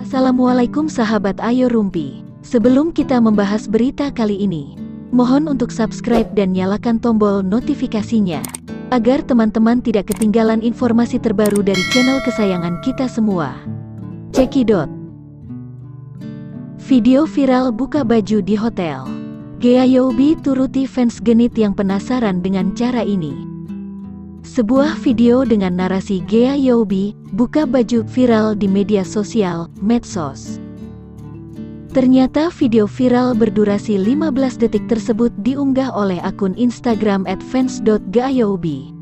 Assalamualaikum sahabat Ayo Rumpi. Sebelum kita membahas berita kali ini, mohon untuk subscribe dan nyalakan tombol notifikasinya, agar teman-teman tidak ketinggalan informasi terbaru dari channel kesayangan kita semua. Cekidot Video viral buka baju di hotel. Gea Yobi turuti fans genit yang penasaran dengan cara ini. Sebuah video dengan narasi Gea Yobi buka baju viral di media sosial, medsos. Ternyata video viral berdurasi 15 detik tersebut diunggah oleh akun Instagram @fans.gayobi.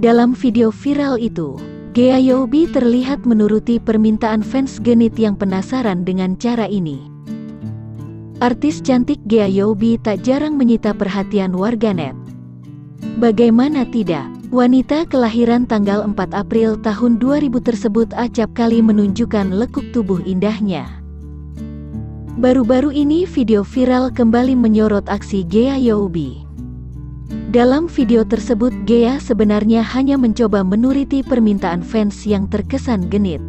Dalam video viral itu, Gea Yobi terlihat menuruti permintaan fans genit yang penasaran dengan cara ini. Artis cantik Gea Yobi tak jarang menyita perhatian warganet. Bagaimana tidak, wanita kelahiran tanggal 4 April tahun 2000 tersebut acap kali menunjukkan lekuk tubuh indahnya. Baru-baru ini video viral kembali menyorot aksi Gea Youbi. Dalam video tersebut Gea sebenarnya hanya mencoba menuriti permintaan fans yang terkesan genit.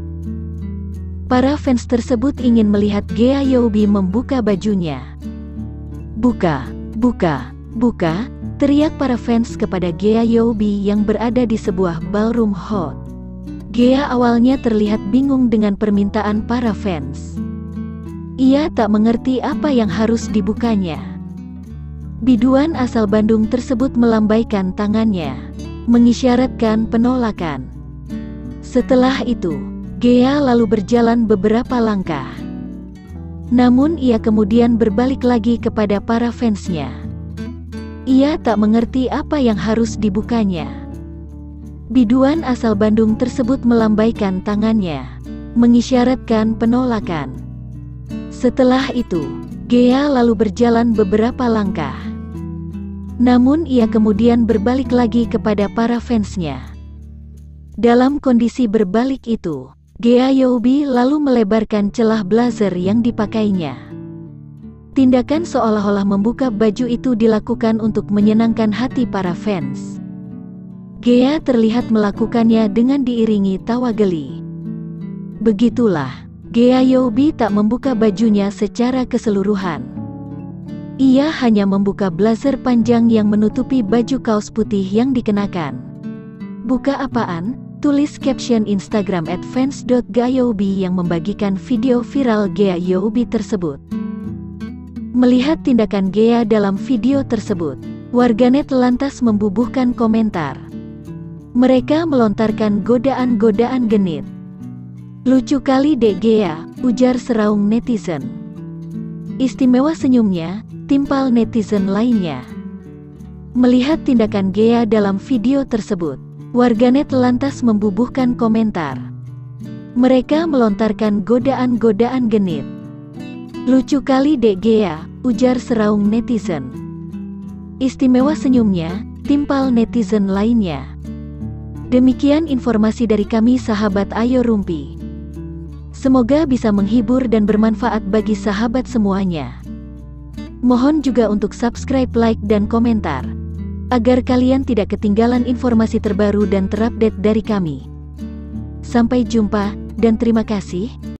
Para fans tersebut ingin melihat Gea Youbi membuka bajunya. Buka, buka, buka, Teriak para fans kepada Gea Youbi yang berada di sebuah ballroom hot. Gea awalnya terlihat bingung dengan permintaan para fans. Ia tak mengerti apa yang harus dibukanya. Biduan asal Bandung tersebut melambaikan tangannya, mengisyaratkan penolakan. Setelah itu, Gea lalu berjalan beberapa langkah. Namun ia kemudian berbalik lagi kepada para fansnya. Ia tak mengerti apa yang harus dibukanya. Biduan asal Bandung tersebut melambaikan tangannya, mengisyaratkan penolakan. Setelah itu, Gea lalu berjalan beberapa langkah. Namun ia kemudian berbalik lagi kepada para fansnya. Dalam kondisi berbalik itu, Gea Youbi lalu melebarkan celah blazer yang dipakainya. Tindakan seolah-olah membuka baju itu dilakukan untuk menyenangkan hati para fans. Gea terlihat melakukannya dengan diiringi tawa geli. Begitulah, Gea Youbi tak membuka bajunya secara keseluruhan. Ia hanya membuka blazer panjang yang menutupi baju kaos putih yang dikenakan. Buka apaan? Tulis caption Instagram fans.gayobi yang membagikan video viral Gea Youbi tersebut. Melihat tindakan Gea dalam video tersebut, warganet lantas membubuhkan komentar. Mereka melontarkan godaan-godaan genit. Lucu kali dek Gea, ujar seraung netizen. Istimewa senyumnya, timpal netizen lainnya. Melihat tindakan Gea dalam video tersebut, warganet lantas membubuhkan komentar. Mereka melontarkan godaan-godaan genit. Lucu kali dek Gea, ujar seraung netizen. Istimewa senyumnya, timpal netizen lainnya. Demikian informasi dari kami sahabat Ayo Rumpi. Semoga bisa menghibur dan bermanfaat bagi sahabat semuanya. Mohon juga untuk subscribe, like, dan komentar. Agar kalian tidak ketinggalan informasi terbaru dan terupdate dari kami. Sampai jumpa, dan terima kasih.